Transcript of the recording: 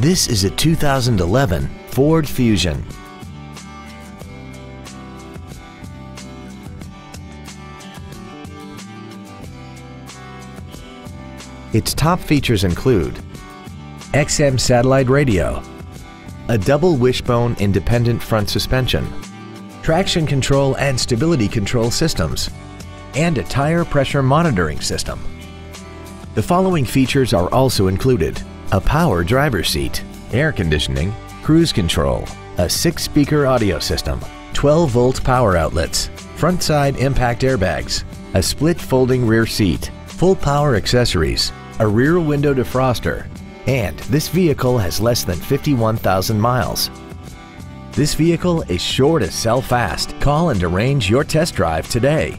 This is a 2011 Ford Fusion. Its top features include XM satellite radio, a double wishbone independent front suspension, traction control and stability control systems, and a tire pressure monitoring system. The following features are also included. A power driver seat, air conditioning, cruise control, a six-speaker audio system, 12-volt power outlets, front side impact airbags, a split folding rear seat, full power accessories, a rear window defroster, and this vehicle has less than 51,000 miles. This vehicle is sure to sell fast. Call and arrange your test drive today.